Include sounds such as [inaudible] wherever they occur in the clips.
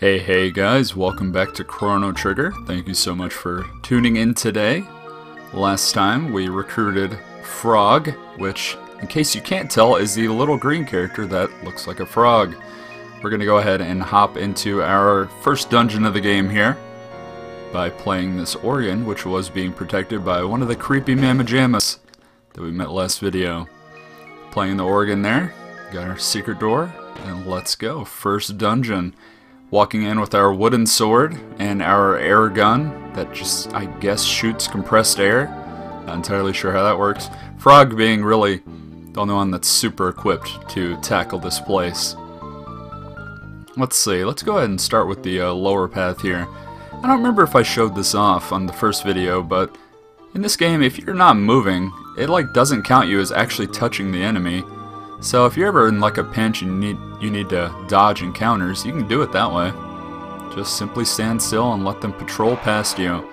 Hey, hey guys, welcome back to Chrono Trigger. Thank you so much for tuning in today. Last time we recruited Frog, which, in case you can't tell, is the little green character that looks like a frog. We're going to go ahead and hop into our first dungeon of the game here by playing this organ, which was being protected by one of the creepy Mamajamas that we met last video. Playing the organ there, got our secret door, and let's go. First dungeon. Walking in with our wooden sword and our air gun that just, I guess, shoots compressed air. Not entirely sure how that works. Frog being really the only one that's super equipped to tackle this place. Let's see, let's go ahead and start with the uh, lower path here. I don't remember if I showed this off on the first video, but in this game, if you're not moving, it like doesn't count you as actually touching the enemy. So if you're ever in like a pinch and you need you need to dodge encounters, you can do it that way. Just simply stand still and let them patrol past you.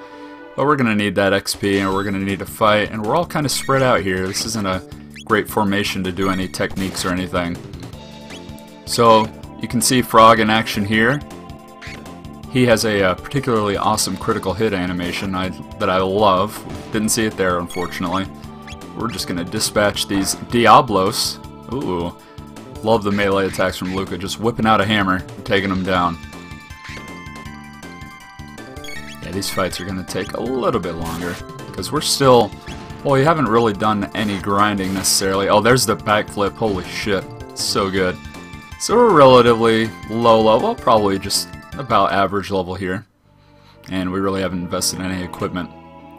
But we're gonna need that XP and we're gonna need to fight, and we're all kind of spread out here. This isn't a great formation to do any techniques or anything. So you can see Frog in action here. He has a uh, particularly awesome critical hit animation I, that I love. Didn't see it there, unfortunately. We're just going to dispatch these Diablos Ooh. Love the melee attacks from Lucca, just whipping out a hammer and taking them down. Yeah, these fights are going to take a little bit longer, because we're still... Well, we haven't really done any grinding necessarily. Oh, there's the backflip. Holy shit. So good. So we're relatively low level, probably just about average level here. And we really haven't invested in any equipment.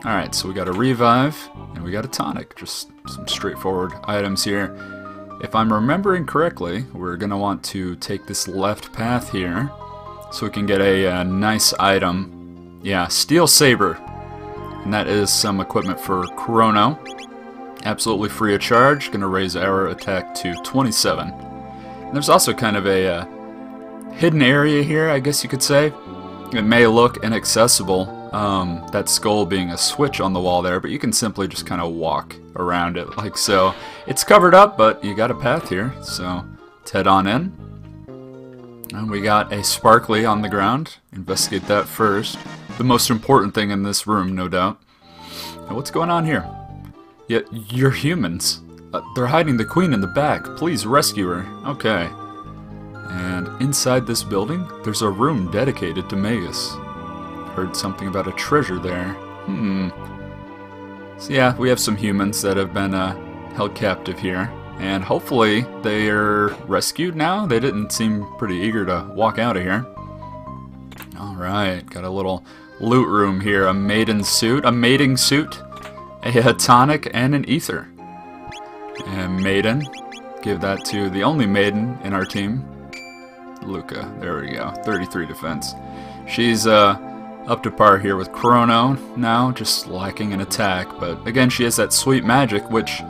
Alright, so we got a revive, and we got a tonic. Just some straightforward items here. If I'm remembering correctly, we're going to want to take this left path here so we can get a, a uh, nice item. Yeah, Steel Saber. And that is some equipment for Chrono. Absolutely free of charge. Going to raise our attack to 27. And there's also kind of a uh, hidden area here, I guess you could say. It may look inaccessible, um, that skull being a switch on the wall there, but you can simply just kind of walk around it like so. It's covered up, but you got a path here, so let's head on in. And we got a sparkly on the ground. Investigate that first. The most important thing in this room, no doubt. Now, what's going on here? Yet you're humans. Uh, they're hiding the queen in the back. Please rescue her. Okay. And inside this building, there's a room dedicated to Magus. Heard something about a treasure there. Hmm. So yeah, we have some humans that have been uh, held captive here. And hopefully they are rescued now. They didn't seem pretty eager to walk out of here. Alright, got a little loot room here. A maiden suit, a mating suit, a tonic, and an ether. And maiden, give that to the only maiden in our team, Lucca. There we go, 33 defense. She's uh, up to par here with Chrono now, just lacking an attack, but again she has that sweet magic which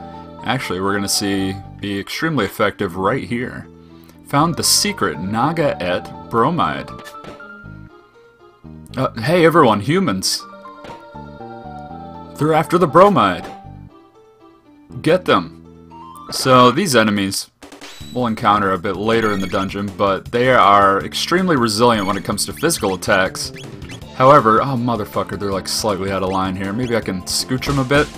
actually we're going to see be extremely effective right here. Found the secret Naga-ette bromide. Uh, hey everyone, humans! They're after the bromide! Get them! So these enemies we'll encounter a bit later in the dungeon, but they are extremely resilient when it comes to physical attacks, However, oh motherfucker, they're like slightly out of line here. Maybe I can scooch them a bit.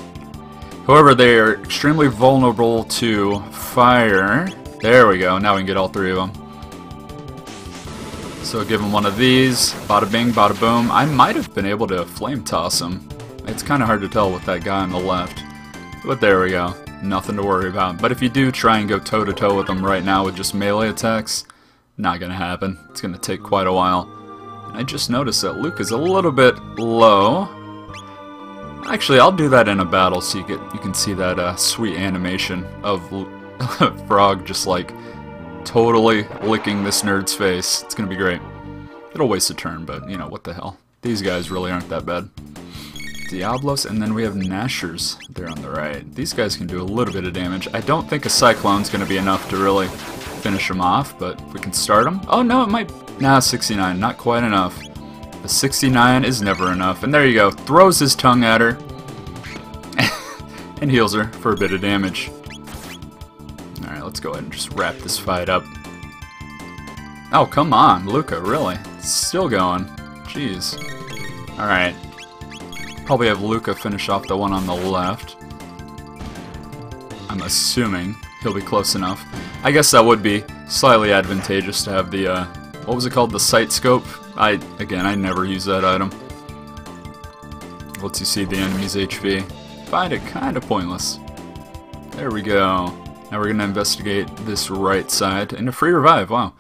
However, they are extremely vulnerable to fire. There we go, now we can get all three of them. So give him one of these, bada bing, bada boom. I might have been able to flame toss him. It's kind of hard to tell with that guy on the left. But there we go, nothing to worry about. But if you do try and go toe to toe with them right now with just melee attacks, not gonna happen. It's gonna take quite a while. I just noticed that Luke is a little bit low. Actually, I'll do that in a battle so you get you can see that uh, sweet animation of [laughs] Frog just like totally licking this nerd's face. It's gonna be great. It'll waste a turn, but you know what the hell. These guys really aren't that bad. Diablos, and then we have Gnashers there on the right. These guys can do a little bit of damage. I don't think a Cyclone's to be enough to really finish them off, but we can start them. Oh no, it might Nah, 69, not quite enough. A 69 is never enough. And there you go, throws his tongue at her. [laughs] and heals her for a bit of damage. Alright, let's go ahead and just wrap this fight up. Oh, come on, Lucca, really? Still going. Jeez. Alright. Probably have Lucca finish off the one on the left. I'm assuming he'll be close enough. I guess that would be slightly advantageous to have the, uh, what was it called, the sight scope? I, again, I never use that item. Lets you see the enemy's HP. Find it kind of pointless. There we go. Now we're going to investigate this right side. And a free revive, wow.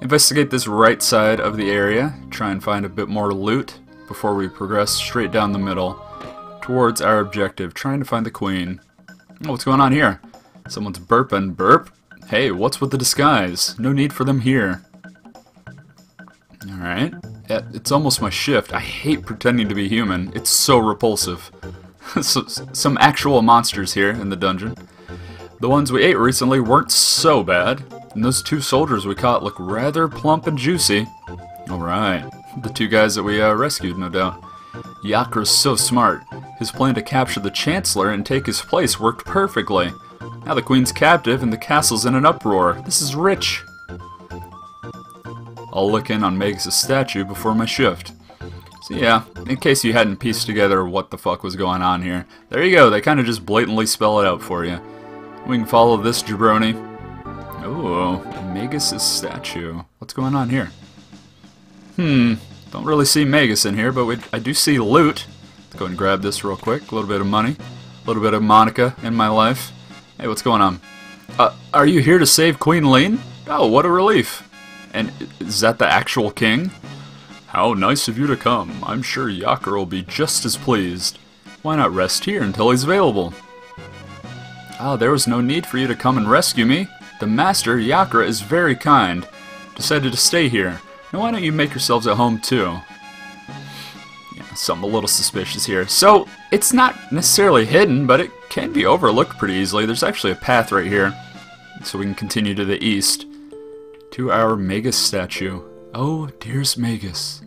Investigate this right side of the area. Try and find a bit more loot before we progress straight down the middle towards our objective, trying to find the queen. Oh, what's going on here? Someone's burping. Burp? Hey, what's with the disguise? No need for them here. Alright. It's almost my shift. I hate pretending to be human. It's so repulsive. [laughs] so, some actual monsters here in the dungeon. The ones we ate recently weren't so bad. And those two soldiers we caught look rather plump and juicy. Alright. The two guys that we uh, rescued, no doubt. Yakra's so smart. His plan to capture the Chancellor and take his place worked perfectly. Now the Queen's captive and the castle's in an uproar. This is rich. I'll look in on Magus' statue before my shift. So yeah, in case you hadn't pieced together what the fuck was going on here, there you go, they kind of just blatantly spell it out for you. We can follow this jabroni. Oh, Magus' statue. What's going on here? Hmm, don't really see Magus in here, but we, I do see loot. Let's go and grab this real quick. A little bit of money. A little bit of Monica in my life. Hey, what's going on? Uh, are you here to save Queen Leene? Oh, what a relief. And is that the actual king? How nice of you to come. I'm sure Yakra will be just as pleased. Why not rest here until he's available? Ah, oh, there was no need for you to come and rescue me. The master, Yakra, is very kind. Decided to stay here. Now why don't you make yourselves at home too? Yeah, something a little suspicious here. So, it's not necessarily hidden, but it can be overlooked pretty easily. There's actually a path right here. So we can continue to the east. To our Magus statue. Oh, dearest Magus,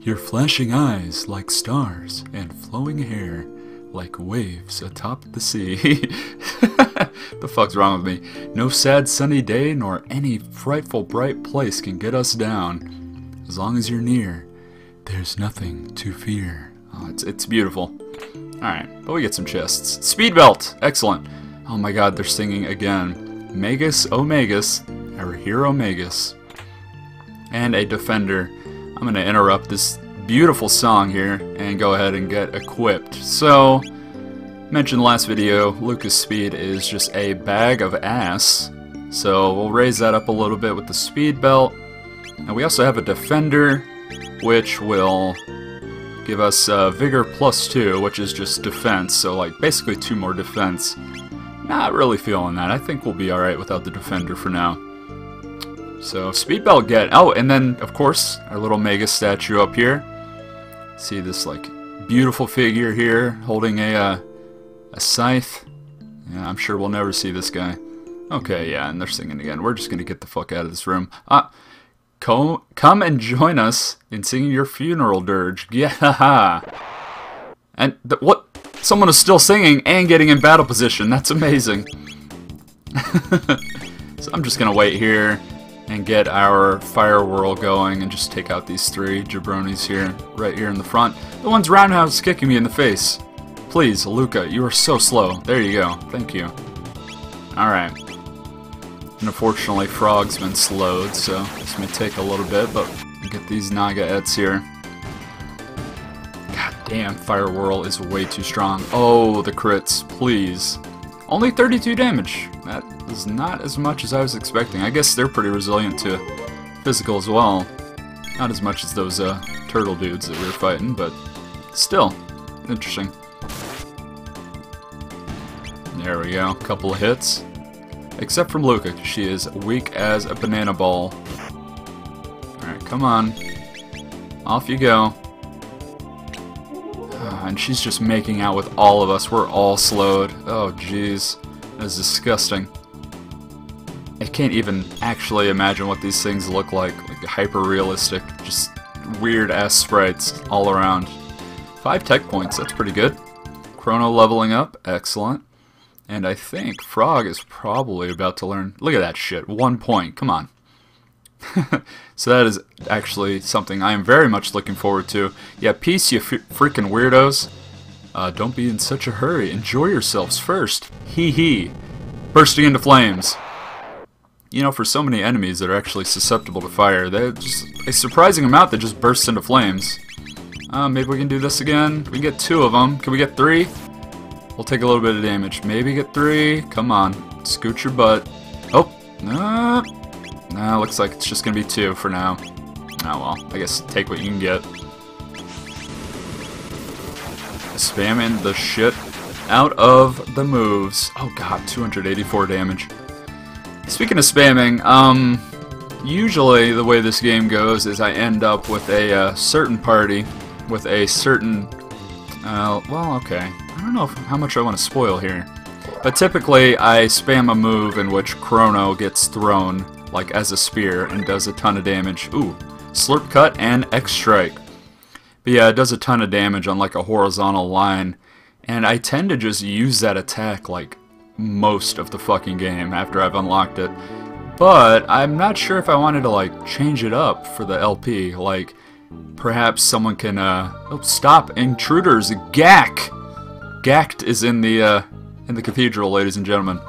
your flashing eyes like stars and flowing hair like waves atop the sea. [laughs] the fuck's wrong with me? No sad sunny day nor any frightful bright place can get us down. As long as you're near, there's nothing to fear. Oh, it's, it's beautiful. Alright, but we get some chests. Speed belt! Excellent. Oh my god, they're singing again. Magus, oh Magus, our hero Magus. And a defender. I'm going to interrupt this beautiful song here and go ahead and get equipped. So, mentioned last video, Lucca's Speed is just a bag of ass. So we'll raise that up a little bit with the speed belt. And we also have a defender, which will give us uh, vigor plus two, which is just defense. So like basically two more defense. Not really feeling that. I think we'll be alright without the defender for now. So speed belt get. Oh, and then of course our little Mega statue up here. See this like beautiful figure here holding a uh, a scythe. Yeah, I'm sure we'll never see this guy. Okay, yeah, and they're singing again. We're just gonna get the fuck out of this room. Ah, come, come and join us in singing your funeral dirge. [laughs] Yeah, and what? Someone is still singing and getting in battle position. That's amazing. [laughs] so I'm just gonna wait here and get our fire whirl going and just take out these three jabronis here, right here in the front. The one's roundhouse kicking me in the face. Please, Lucca, you are so slow. There you go. Thank you. Alright. And unfortunately, Frog's been slowed, so this may take a little bit, but get these Naga-ettes here. God damn, Fire Whirl is way too strong. Oh, the crits, please. Only 32 damage. That is not as much as I was expecting. I guess they're pretty resilient to physical as well. Not as much as those uh, turtle dudes that we were fighting, but still, interesting. There we go, couple of hits. Except from Lucca, she is weak as a banana ball. Alright, come on. Off you go. and she's just making out with all of us. We're all slowed. Oh, jeez. That is disgusting. I can't even actually imagine what these things look like. Like hyper-realistic, just weird-ass sprites all around. Five tech points, that's pretty good. Chrono leveling up, excellent. And I think Frog is probably about to learn... Look at that shit, one point, come on. [laughs] so that is actually something I am very much looking forward to. Yeah, peace, you freaking weirdos. Uh, don't be in such a hurry. Enjoy yourselves first. Hee hee. Bursting into flames. You know, for so many enemies that are actually susceptible to fire, there's a surprising amount that just bursts into flames. Uh, maybe we can do this again. We can get two of them. Can we get three? We'll take a little bit of damage. Maybe get three. Come on. Scoot your butt. Oh. Nah. Nah, looks like it's just going to be two for now. Oh well. I guess take what you can get. Spamming the shit out of the moves. Oh god, 284 damage. Speaking of spamming, um, usually the way this game goes is I end up with a uh, certain party with a certain, uh, well, okay. I don't know if, how much I want to spoil here. But typically, I spam a move in which Chrono gets thrown, like as a spear, and does a ton of damage. Ooh, Slurp Cut and X Strike. But yeah, it does a ton of damage on like a horizontal line. And I tend to just use that attack like most of the fucking game after I've unlocked it. But I'm not sure if I wanted to like change it up for the LP. Like perhaps someone can uh oh stop intruders gack. Gacked is in the uh in the cathedral, ladies and gentlemen.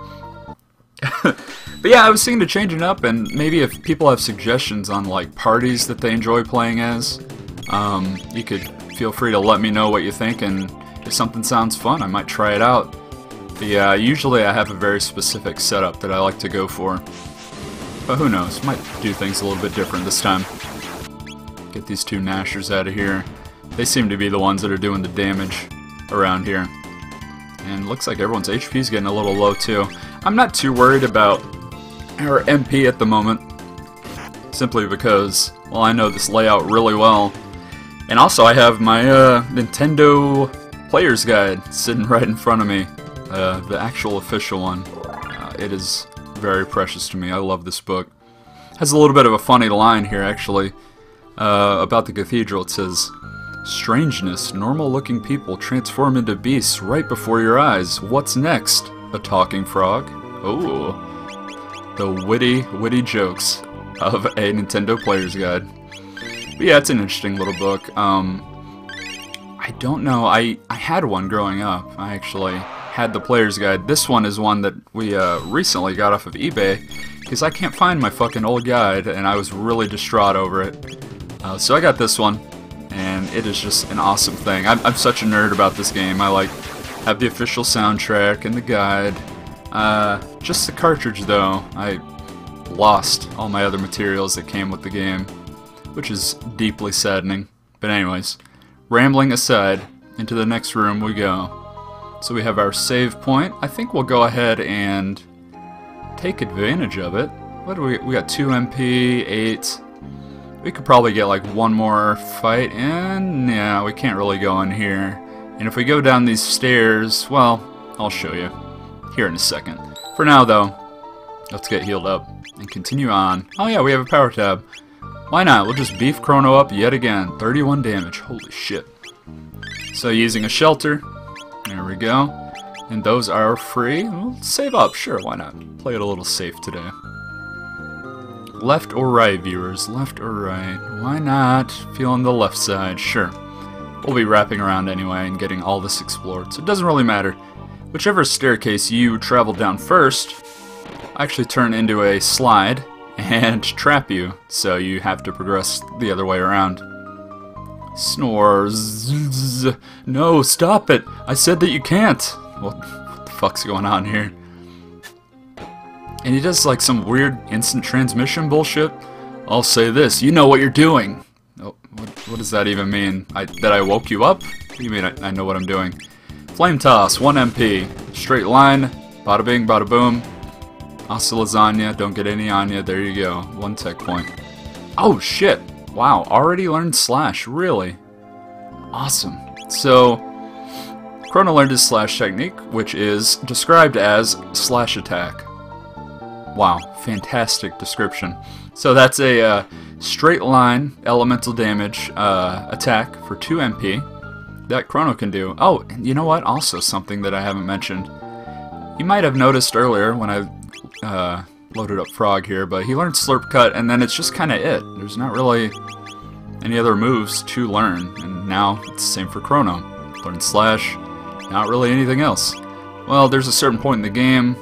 [laughs] but yeah, I was thinking to change it up, and maybe if people have suggestions on like parties that they enjoy playing as, um, you could feel free to let me know what you think, and if something sounds fun, I might try it out. Yeah, usually I have a very specific setup that I like to go for. But who knows, might do things a little bit different this time. Get these two Gnashers out of here. They seem to be the ones that are doing the damage around here. And looks like everyone's HP is getting a little low too. I'm not too worried about our MP at the moment. Simply because, well, I know this layout really well. And also I have my uh, Nintendo Player's Guide sitting [laughs] right in front of me. Uh, the actual official one. Uh, it is very precious to me. I love this book. Has a little bit of a funny line here, actually, uh, about the cathedral. It says, Strangeness, normal-looking people transform into beasts right before your eyes. What's next? A talking frog? Oh, the witty, witty jokes of a Nintendo Player's Guide. But yeah, it's an interesting little book. Um, I don't know. I, I had one growing up. I actually had the Player's Guide. This one is one that we uh, recently got off of eBay because I can't find my fucking old guide and I was really distraught over it. Uh, so I got this one and it is just an awesome thing. I'm, I'm such a nerd about this game. I like have the official soundtrack and the guide. Uh, just the cartridge though. I lost all my other materials that came with the game, which is deeply saddening. But anyways, rambling aside, into the next room we go. So we have our save point. I think we'll go ahead and take advantage of it. What do we? We got two MP, eight. We could probably get like one more fight, and yeah, we can't really go in here. And if we go down these stairs, well, I'll show you here in a second. For now, though, let's get healed up and continue on. Oh yeah, we have a power tab. Why not? We'll just beef Chrono up yet again. 31 damage. Holy shit. So using a shelter, there we go. And those are free. We'll save up, sure, why not? Play it a little safe today. Left or right, viewers? Left or right? Why not? Feeling the left side, sure. We'll be wrapping around anyway and getting all this explored, so it doesn't really matter. Whichever staircase you travel down first, I actually turn into a slide and [laughs] trap you, so you have to progress the other way around. Snores. No, stop it! I said that you can't! What, what the fuck's going on here? And he does like some weird instant transmission bullshit. I'll say this, you know what you're doing! Oh, what, what does that even mean? I, that I woke you up? What do you mean I, I know what I'm doing? Flame Toss, 1 MP. Straight line, bada bing, bada boom. Hasta lasagna, don't get any on you, there you go. One tech point. Oh shit! Wow, already learned Slash, really? Awesome. So, Chrono learned his Slash technique, which is described as Slash Attack. Wow, fantastic description. So that's a uh, straight line elemental damage uh, attack for 2 MP that Chrono can do. Oh, you know what? Also something that I haven't mentioned. You might have noticed earlier when I uh, loaded up Frog here, but he learned Slurp Cut, and then it's just kind of it. There's not really any other moves to learn, and now it's the same for Chrono. Learn Slash, not really anything else. Well, there's a certain point in the game,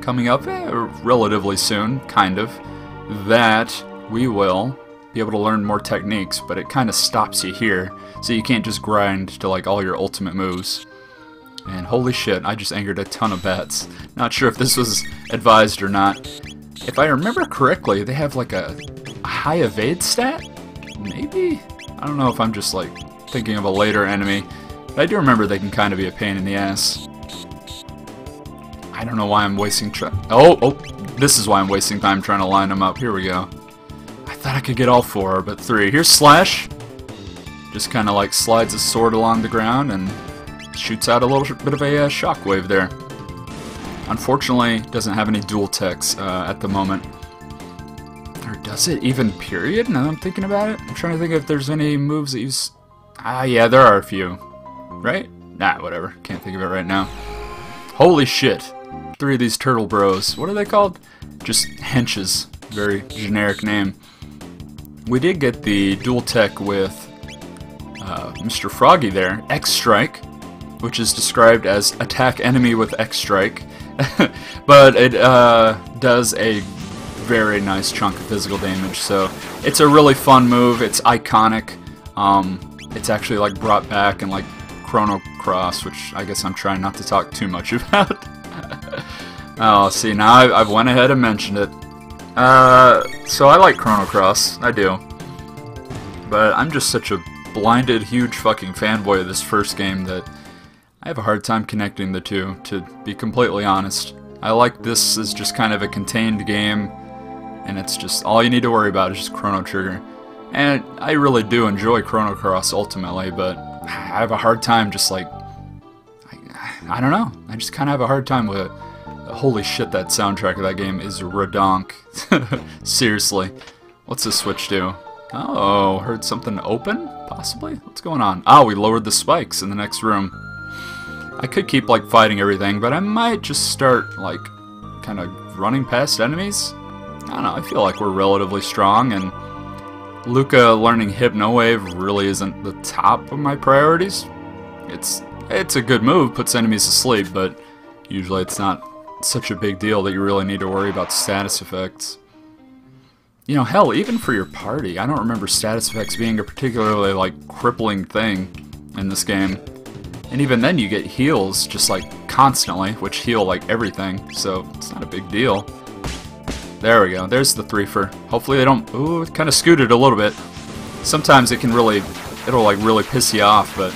coming up eh, relatively soon, kind of, that we will be able to learn more techniques, but it kind of stops you here, so you can't just grind to like all your ultimate moves. And holy shit, I just angered a ton of bats. Not sure if this was advised or not. If I remember correctly, they have like a, high evade stat? Maybe? I don't know if I'm just like thinking of a later enemy, but I do remember they can kind of be a pain in the ass. I don't know why I'm wasting Oh, oh, this is why I'm wasting time trying to line them up. Here we go. I thought I could get all four, but three. Here's Slash. Just kind of like slides his sword along the ground and shoots out a little bit of a uh, shockwave there. Unfortunately, doesn't have any dual techs uh, at the moment. Or does it even, period? Now I'm thinking about it. I'm trying to think if there's any moves that use... Ah, yeah, there are a few. Right? Nah, whatever. Can't think of it right now. Holy shit. Three of these turtle bros. What are they called? Just henches. Very generic name. We did get the dual tech with uh, Mr. Froggy there. X-Strike which is described as attack enemy with X strike, [laughs] but it uh, does a very nice chunk of physical damage. So it's a really fun move. It's iconic. Um, it's actually like brought back in like Chrono Cross, which I guess I'm trying not to talk too much [laughs] about. oh, see now I've, I've went ahead and mentioned it. Uh, so I like Chrono Cross, I do, but I'm just such a blinded, huge fucking fanboy of this first game that I have a hard time connecting the two, to be completely honest. I like this as just kind of a contained game, and it's just all you need to worry about is just Chrono Trigger. And I really do enjoy Chrono Cross ultimately, but I have a hard time just like. I, I don't know. I just kind of have a hard time with it. Holy shit, that soundtrack of that game is redonk. [laughs] Seriously. What's this switch do? Oh, heard something open? Possibly? What's going on? Oh, we lowered the spikes in the next room. I could keep like fighting everything, but I might just start like kind of running past enemies. I don't know, I feel like we're relatively strong and Luca learning Hypno Wave really isn't the top of my priorities. It's it's a good move, puts enemies to sleep, but usually it's not such a big deal that you really need to worry about status effects. You know, hell, even for your party, I don't remember status effects being a particularly like crippling thing in this game. And even then you get heals just like constantly, which heal like everything, so it's not a big deal. There we go, there's the three for. Hopefully they don't, ooh, it kind of scooted a little bit. Sometimes it can really, it'll like really piss you off, but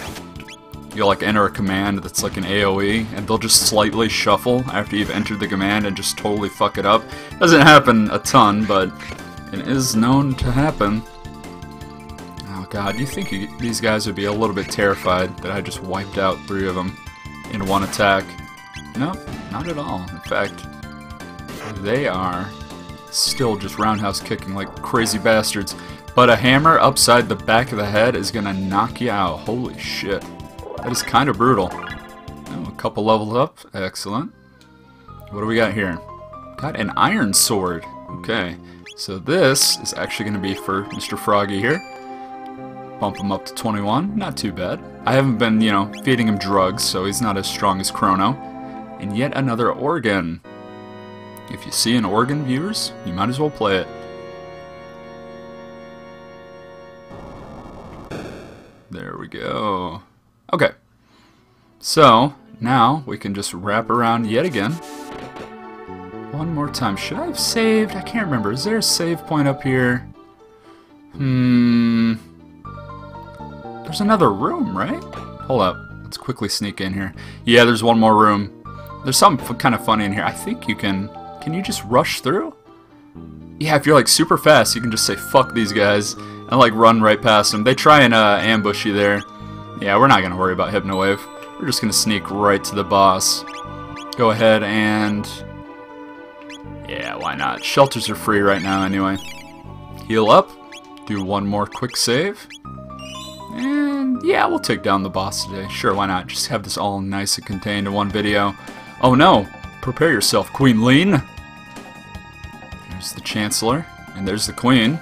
you'll like enter a command that's like an AoE, and they'll just slightly shuffle after you've entered the command and just totally fuck it up. Doesn't happen a ton, but it is known to happen. God, you think you, these guys would be a little bit terrified that I just wiped out three of them in one attack? Nope, not at all. In fact, they are still just roundhouse kicking like crazy bastards. But a hammer upside the back of the head is gonna knock you out. Holy shit. That is kind of brutal. Oh, a couple levels up. Excellent. What do we got here? Got an iron sword. Okay. So this is actually going to be for Mr. Froggy here bump him up to 21. Not too bad. I haven't been, you know, feeding him drugs, so he's not as strong as Chrono. And yet another organ. If you see an organ, viewers, you might as well play it. There we go. Okay. So, now we can just wrap around yet again. One more time. Should I have saved? I can't remember. Is there a save point up here? Hmm... There's another room, right? Hold up. Let's quickly sneak in here. Yeah, there's one more room. There's something kind of funny in here. I think you can... Can you just rush through? Yeah, if you're like super fast, you can just say, fuck these guys, and like run right past them. They try and uh, ambush you there. Yeah, we're not going to worry about Hypno Wave. We're just going to sneak right to the boss. Go ahead and... Yeah, why not? Shelters are free right now anyway. Heal up. Do one more quick save. And yeah, we'll take down the boss today. Sure, why not? Just have this all nice and contained in one video. Oh no! Prepare yourself, Queen Leene! There's the Chancellor, and there's the Queen.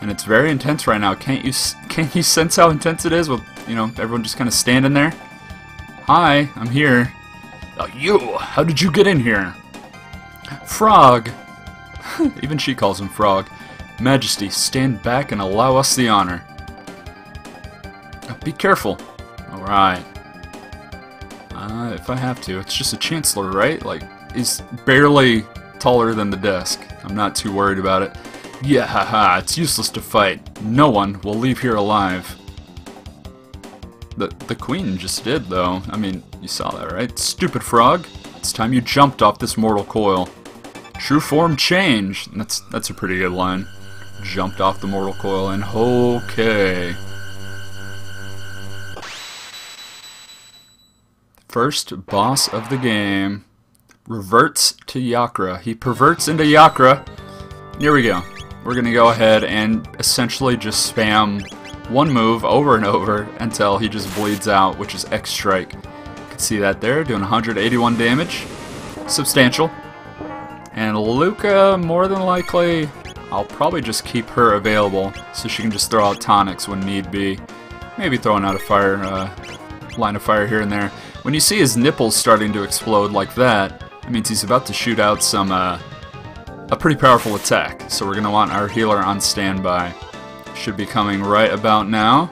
And it's very intense right now. Can't you can't you sense how intense it is with, you know, everyone just kind of standing there? Hi, I'm here. Oh, you! How did you get in here? Frog! [laughs] Even she calls him Frog. Majesty, stand back and allow us the honor. Be careful. Alright. Uh, if I have to. It's just a Chancellor, right? Like, he's barely taller than the desk. I'm not too worried about it. Yeah, haha, it's useless to fight. No one will leave here alive. The, the queen just did, though. I mean, you saw that, right? Stupid frog. It's time you jumped off this mortal coil. True form change. That's, that's a pretty good line. Jumped off the mortal coil, and okay. First boss of the game reverts to Yakra. He perverts into Yakra. Here we go. We're to go ahead and essentially just spam one move over and over until he just bleeds out, which is X Strike. You can see that there, doing 181 damage. Substantial. And Lucca, more than likely, I'll probably just keep her available so she can just throw out tonics when need be. Maybe throwing out a fire, uh, line of fire here and there. When you see his nipples starting to explode like that, it means he's about to shoot out some, uh, a pretty powerful attack. So we're to want our healer on standby. Should be coming right about now.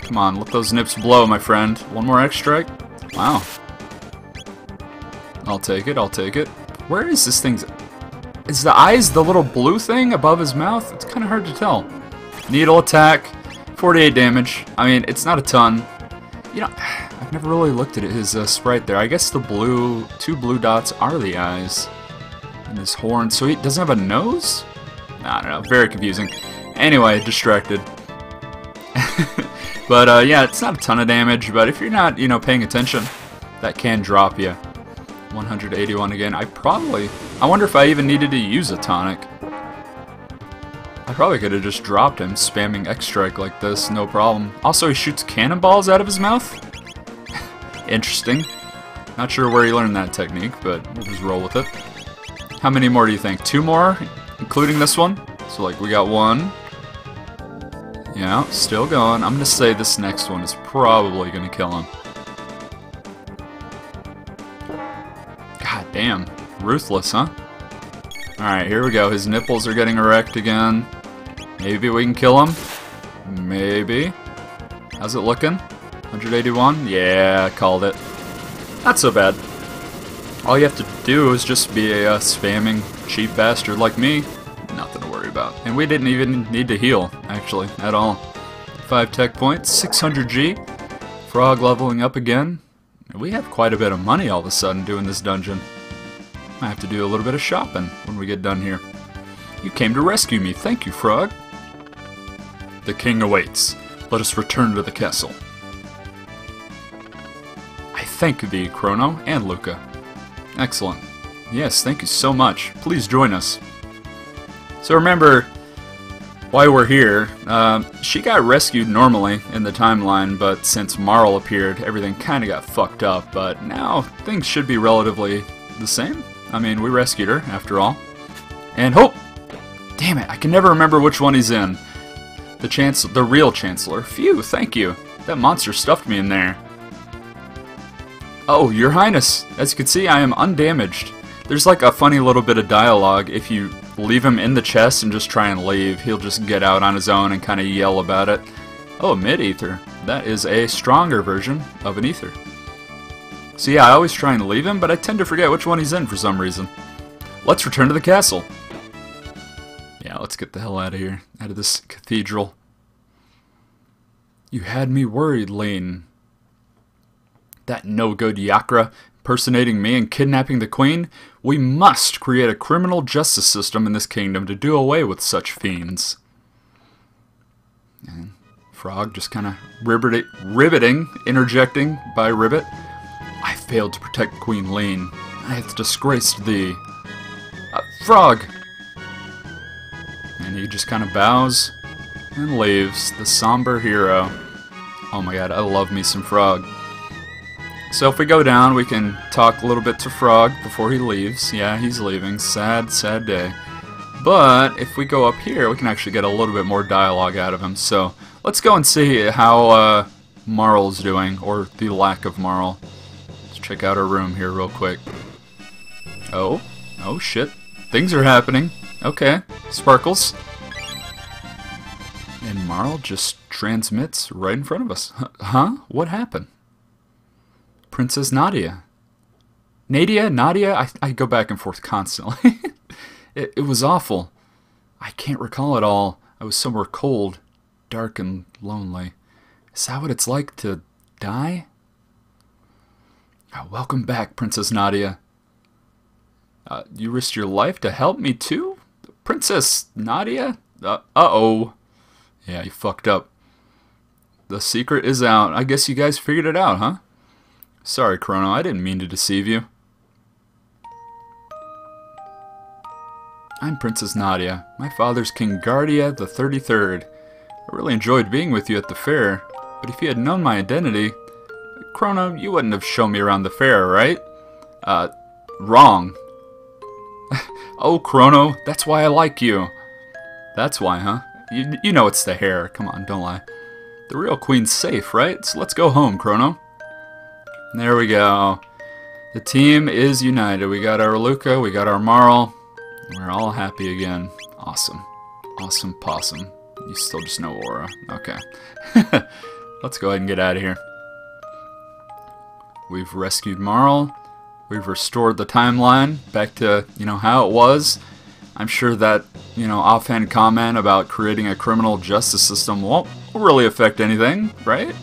Come on, let those nips blow, my friend. One more X strike. Wow. I'll take it, I'll take it. Where is this thing? Is the eyes the little blue thing above his mouth? It's kind of hard to tell. Needle attack, 48 damage. I mean, it's not a ton. You know, I've never really looked at his uh, sprite there. I guess the blue, two blue dots are the eyes. And his horn, so he doesn't have a nose? I don't know, very confusing. Anyway, distracted. [laughs] but uh, yeah, it's not a ton of damage, but if you're not, you know, paying attention, that can drop you. 181 again. I probably, I wonder if I even needed to use a tonic. I probably could have just dropped him, spamming X-Strike like this, no problem. Also, he shoots cannonballs out of his mouth? Interesting. Not sure where he learned that technique, but we'll just roll with it. How many more do you think? Two more, including this one? So, like, we got one. Yeah, still going. I'm to say this next one is probably to kill him. God damn. Ruthless, huh? Alright, here we go. His nipples are getting erect again. Maybe we can kill him. Maybe. How's it looking? 181? Yeah, called it. Not so bad. All you have to do is just be a uh, spamming cheap bastard like me. Nothing to worry about. And we didn't even need to heal, actually, at all. 5 tech points, 600G. Frog leveling up again. We have quite a bit of money all of a sudden doing this dungeon. I have to do a little bit of shopping when we get done here. You came to rescue me. Thank you, Frog. The king awaits. Let us return to the castle. Thank thee, Chrono and Lucca. Excellent. Yes, thank you so much. Please join us. So remember, why we're here, uh, she got rescued normally in the timeline, but since Marle appeared, everything kind of got fucked up, but now things should be relatively the same. I mean, we rescued her, after all. And hope! Damn it, I can never remember which one he's in. The chance, the real Chancellor. Phew, thank you. That monster stuffed me in there. Oh, Your Highness! As you can see, I am undamaged. There's like a funny little bit of dialogue. If you leave him in the chest and just try and leave, he'll just get out on his own and kind of yell about it. Oh, mid-ether. That is a stronger version of an ether. So yeah, I always try and leave him, but I tend to forget which one he's in for some reason. Let's return to the castle. Yeah, let's get the hell out of here. Out of this cathedral. You had me worried, Lane. That no-good Yakra impersonating me and kidnapping the queen? We must create a criminal justice system in this kingdom to do away with such fiends. And Frog just kind of riveting, interjecting by Ribbit. I failed to protect Queen Leene. I have disgraced thee. Uh, Frog! And he just kind of bows and leaves, the somber hero. Oh my god, I love me some Frog. So if we go down, we can talk a little bit to Frog before he leaves. Yeah, he's leaving. Sad, sad day. But if we go up here, we can actually get a little bit more dialogue out of him. So let's go and see how uh, Marle's doing, or the lack of Marle. Let's check out our room here real quick. Oh, oh shit. Things are happening. Okay, Sparkles. And Marle just transmits right in front of us. [laughs] Huh? What happened? Princess Nadia. Nadia? Nadia? I, I go back and forth constantly. [laughs] it, it was awful. I can't recall it all. I was somewhere cold, dark, and lonely. Is that what it's like to die? Oh, welcome back, Princess Nadia. Uh, you risked your life to help me too? Princess Nadia? Uh, uh-oh. Yeah, you fucked up. The secret is out. I guess you guys figured it out, huh? Sorry, Chrono. I didn't mean to deceive you. I'm Princess Nadia. My father's King Guardia the 33rd. I really enjoyed being with you at the fair, but if you had known my identity... Chrono, you wouldn't have shown me around the fair, right? Uh, wrong. [laughs] oh, Chrono, that's why I like you. That's why, huh? You, you know it's the hair. Come on, don't lie. The real queen's safe, right? So let's go home, Chrono. There we go. The team is united. We got our Lucca, we got our Marle. We're all happy again. Awesome. Awesome possum. You still just know Aura. Okay. [laughs] let's go ahead and get out of here. We've rescued Marle. We've restored the timeline back to, you know, how it was. I'm sure that, you know, offhand comment about creating a criminal justice system won't really affect anything, right?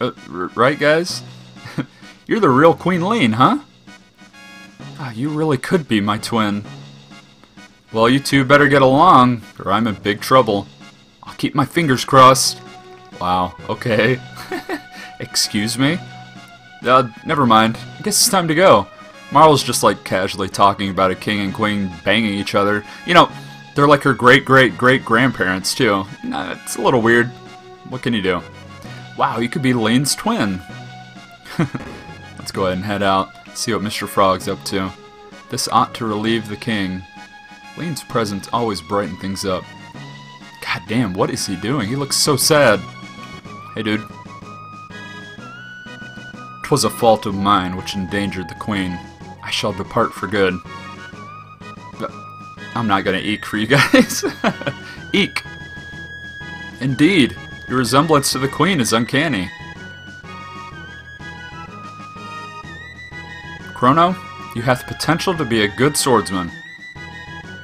Uh, right, guys? You're the real Queen Leene, huh? Ah, you really could be my twin. Well, you two better get along, or I'm in big trouble. I'll keep my fingers crossed. Wow, okay. [laughs] Excuse me? Uh, never mind. I guess it's time to go. Marle's just like casually talking about a king and queen banging each other. You know, they're like her great great great grandparents too. Nah, it's a little weird. What can you do? Wow, you could be Leene's twin. [laughs] Let's go ahead and head out, see what Mr. Frog's up to. This ought to relieve the king. Leene's presence always brighten things up. God damn, what is he doing? He looks so sad. Hey, dude. Twas a fault of mine which endangered the queen. I shall depart for good. But I'm not gonna eek for you guys. [laughs] eek! Indeed, your resemblance to the queen is uncanny. Chrono, you hath potential to be a good swordsman.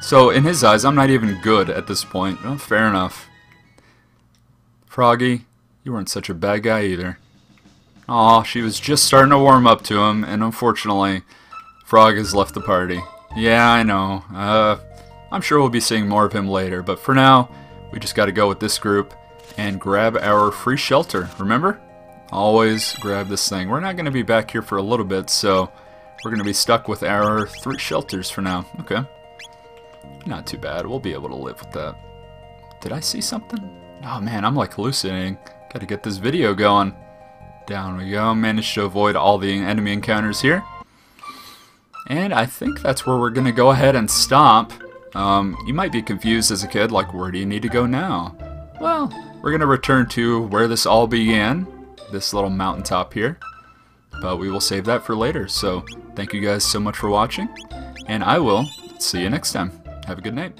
So, in his eyes, I'm not even good at this point. Well, fair enough. Froggy, you weren't such a bad guy either. Aw, she was just starting to warm up to him, and unfortunately, Frog has left the party. Yeah, I know. Uh, I'm sure we'll be seeing more of him later, but for now, we just gotta go with this group and grab our free shelter, remember? Always grab this thing. We're not gonna be back here for a little bit, so we're gonna be stuck with our three shelters for now. Okay. Not too bad. We'll be able to live with that. Did I see something? Oh man, I'm like hallucinating. Gotta get this video going. Down we go. Managed to avoid all the enemy encounters here. And I think that's where we're going to go ahead and stop. Um, you might be confused as a kid, like, where do you need to go now? Well, we're going to return to where this all began, this little mountaintop here. But we will save that for later, so thank you guys so much for watching, and I will see you next time. Have a good night.